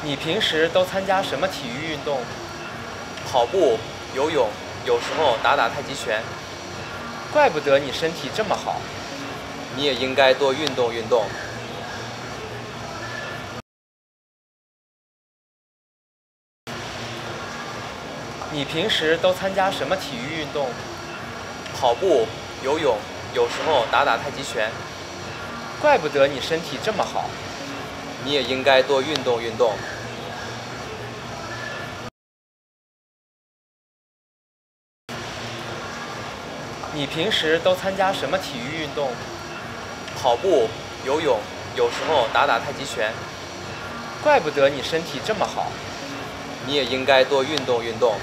你平时都参加什么体育运动？跑步、游泳，有时候打打太极拳。怪不得你身体这么好。你也应该多运动运动。你平时都参加什么体育运动？跑步、游泳，有时候打打太极拳。怪不得你身体这么好。你也应该多运动运动。你平时都参加什么体育运动？跑步、游泳，有时候打打太极拳。怪不得你身体这么好。你也应该多运动运动。